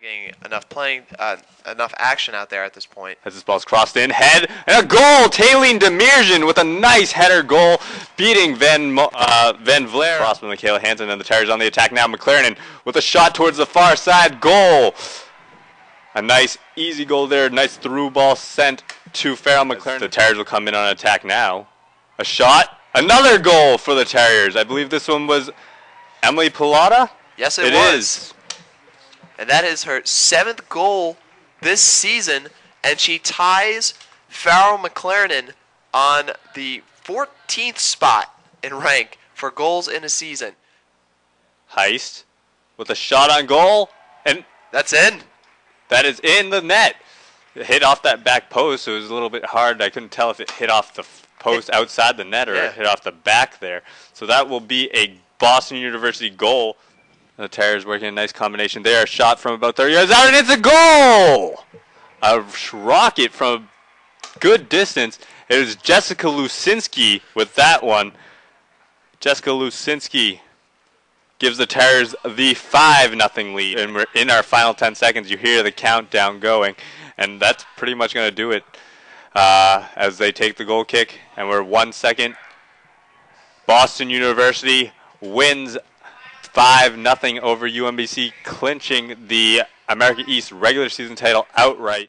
getting enough playing, uh, enough action out there at this point. As this ball's crossed in, head, and a goal! Taylene Demirjian with a nice header goal, beating Van, Mo- uh, Van Vleer. Crossman, Michaela Hansen, and the Terriers on the attack now. McLaren with a shot towards the far side, goal! A nice, easy goal there, nice through ball sent to Farrell McLaren. The Terriers will come in on attack now. A shot, another goal for the Terriers. I believe this one was Emily Pilata? Yes, it, It was. is. And that is her seventh goal this season, and she ties Farrell McLaren on the 14th spot in rank for goals in a season. Heist with a shot on goal, and That's in. That is in the net. It hit off that back post, so it was a little bit hard. I couldn't tell if it hit off the post outside the net or Yeah. it hit off the back there. So that will be a Boston University goal. The Terriers working a nice combination there. Shot from about 30 yards out, and it's a goal! A rocket from a good distance. It was Jessica Lusinski with that one. Jessica Lusinski gives the Terriers the 5 nothing lead. And we're in our final 10 seconds. You hear the countdown going. And that's pretty much going to do it uh, as they take the goal kick. And we're one second. Boston University wins 5 nothing over UMBC, clinching the America East regular season title outright.